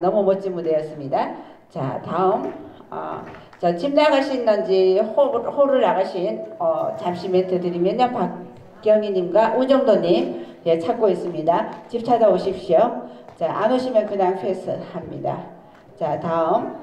너무 멋진 무대였습니다. 자, 다음 어, 자, 집 나가신는지 홀을 나가신 어, 잠시 멘트 드리면요. 박경희님과 우정도님 예, 찾고 있습니다. 집 찾아오십시오. 자, 안 오시면 그냥 패스합니다. 자, 다음